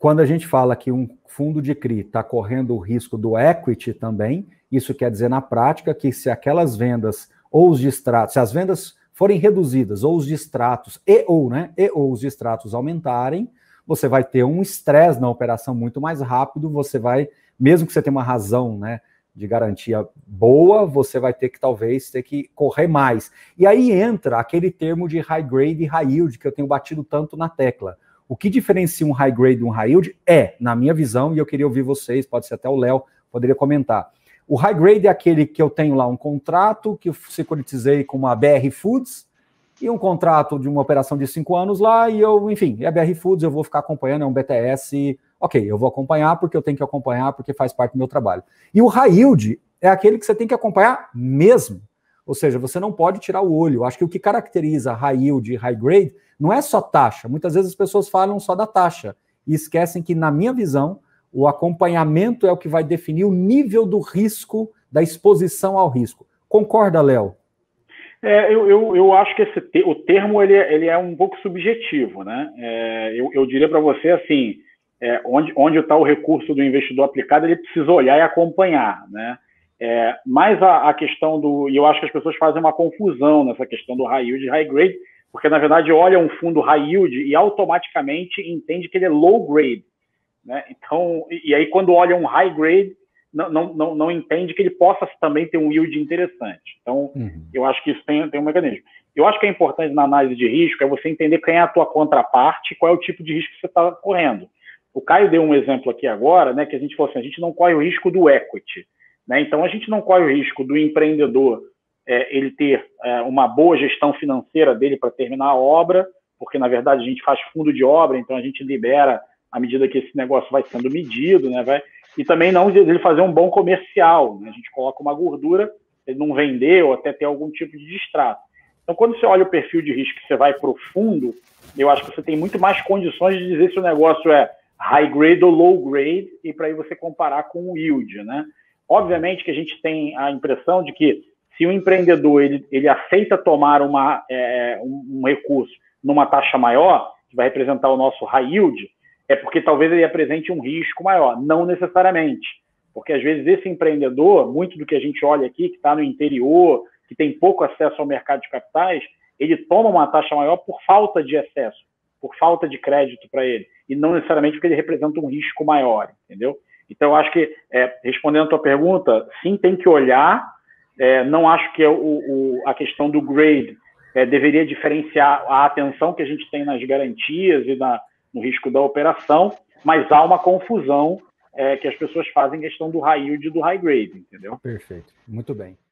quando a gente fala que um fundo de CRI está correndo o risco do equity também, isso quer dizer na prática que se aquelas vendas ou os distratos, se as vendas forem reduzidas ou os distratos e ou, né, e ou os distratos aumentarem, você vai ter um estresse na operação muito mais rápido, você vai, mesmo que você tenha uma razão, né, de garantia boa, você vai ter que talvez ter que correr mais. E aí entra aquele termo de high grade e high yield que eu tenho batido tanto na tecla. O que diferencia um high grade de um high yield é, na minha visão, e eu queria ouvir vocês, pode ser até o Léo, poderia comentar. O high grade é aquele que eu tenho lá um contrato que eu securitizei com uma BR Foods e um contrato de uma operação de cinco anos lá e eu, enfim, é a BR Foods, eu vou ficar acompanhando, é um BTS, ok, eu vou acompanhar porque eu tenho que acompanhar porque faz parte do meu trabalho. E o high yield é aquele que você tem que acompanhar mesmo. Ou seja, você não pode tirar o olho. Acho que o que caracteriza high yield e high grade não é só taxa. Muitas vezes as pessoas falam só da taxa e esquecem que, na minha visão, o acompanhamento é o que vai definir o nível do risco, da exposição ao risco. Concorda, Léo? É, eu, eu, eu, acho que esse te, o termo ele, ele é um pouco subjetivo, né? É, eu, eu, diria para você assim, é, onde onde está o recurso do investidor aplicado, ele precisa olhar e acompanhar, né? É, mas a, a, questão do, e eu acho que as pessoas fazem uma confusão nessa questão do high yield e high grade, porque na verdade olha um fundo high yield e automaticamente entende que ele é low grade. Né? Então, e, e aí quando olha um high grade, não, não, não, não, entende que ele possa também ter um yield interessante. Então, uhum. eu acho que isso tem, tem um mecanismo. Eu acho que é importante na análise de risco é você entender quem é a tua contraparte, qual é o tipo de risco que você está correndo. O Caio deu um exemplo aqui agora, né, que a gente falou assim, a gente não corre o risco do equity. Né? Então, a gente não corre o risco do empreendedor é, ele ter é, uma boa gestão financeira dele para terminar a obra, porque na verdade a gente faz fundo de obra, então a gente libera à medida que esse negócio vai sendo medido, né? Vai, e também não ele fazer um bom comercial, né? a gente coloca uma gordura, ele não vender ou até ter algum tipo de distrato. Então, quando você olha o perfil de risco que você vai para o fundo, eu acho que você tem muito mais condições de dizer se o negócio é high grade ou low grade, e para aí você comparar com o yield, né? Obviamente que a gente tem a impressão de que se o empreendedor ele, ele aceita tomar uma, é, um, um, recurso numa taxa maior, que vai representar o nosso high yield, é porque talvez ele apresente um risco maior. Não necessariamente. Porque às vezes esse empreendedor, muito do que a gente olha aqui, que está no interior, que tem pouco acesso ao mercado de capitais, ele toma uma taxa maior por falta de acesso, por falta de crédito para ele, e não necessariamente porque ele representa um risco maior, entendeu? Então, acho que, é, respondendo a tua pergunta, sim, tem que olhar é, não acho que o, o, a questão do grade é, deveria diferenciar a atenção que a gente tem nas garantias e na, no risco da operação, mas há uma confusão é, que as pessoas fazem em questão do high yield e do high grade, entendeu? Perfeito, muito bem.